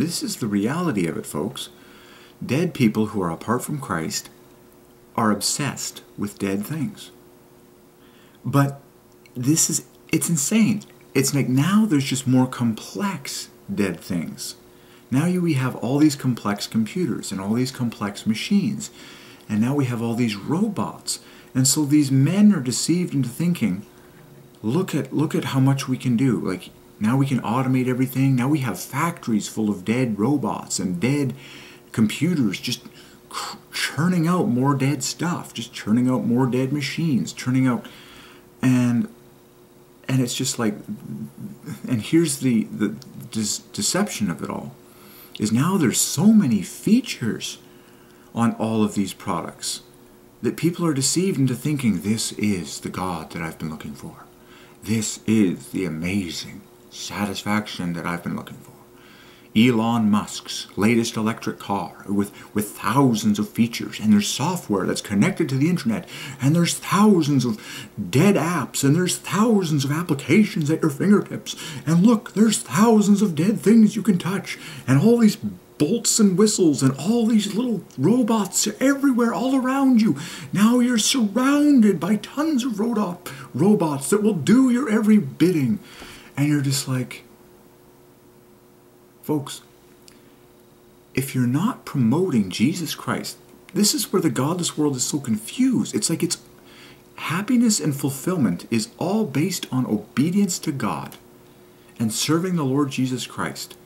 this is the reality of it, folks. Dead people who are apart from Christ are obsessed with dead things. But this is, it's insane. It's like now there's just more complex dead things. Now you, we have all these complex computers and all these complex machines. And now we have all these robots. And so these men are deceived into thinking, look at look at how much we can do. Like now we can automate everything. Now we have factories full of dead robots and dead computers just churning out more dead stuff, just churning out more dead machines, churning out and and it's just like and here's the the deception of it all is now there's so many features on all of these products that people are deceived into thinking this is the God that I've been looking for. This is the amazing satisfaction that I've been looking for. Elon Musk's latest electric car with, with thousands of features, and there's software that's connected to the internet, and there's thousands of dead apps, and there's thousands of applications at your fingertips, and look, there's thousands of dead things you can touch, and all these bolts and whistles and all these little robots everywhere all around you. Now you're surrounded by tons of robot robots that will do your every bidding. And you're just like, folks, if you're not promoting Jesus Christ, this is where the godless world is so confused. It's like it's happiness and fulfillment is all based on obedience to God and serving the Lord Jesus Christ.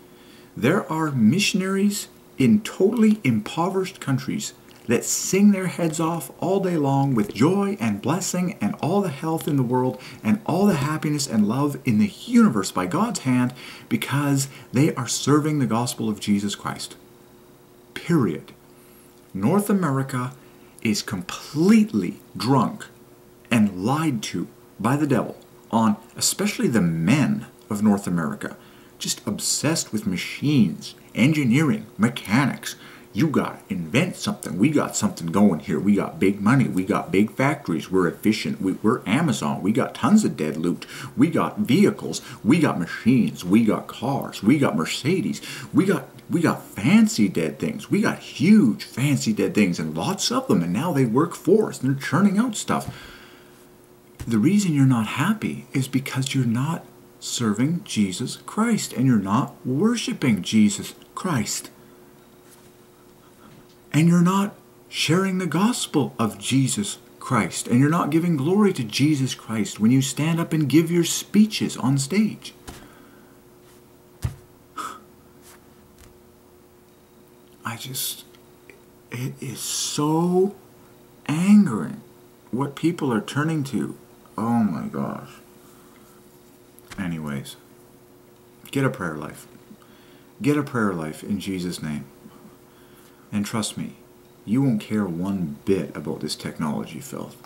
There are missionaries in totally impoverished countries that sing their heads off all day long with joy and blessing and all the health in the world and all the happiness and love in the universe by God's hand because they are serving the gospel of Jesus Christ. Period. North America is completely drunk and lied to by the devil on especially the men of North America, just obsessed with machines, engineering, mechanics, you got to invent something. We got something going here. We got big money. We got big factories. We're efficient. We, are Amazon. We got tons of dead loot. We got vehicles. We got machines. We got cars. We got Mercedes. We got we got fancy dead things. We got huge fancy dead things and lots of them. And now they work for us. They're churning out stuff. The reason you're not happy is because you're not serving Jesus Christ and you're not worshiping Jesus Christ and you're not sharing the gospel of Jesus Christ, and you're not giving glory to Jesus Christ when you stand up and give your speeches on stage. I just, it is so angering what people are turning to. Oh my gosh. Anyways, get a prayer life. Get a prayer life in Jesus' name. And trust me, you won't care one bit about this technology filth.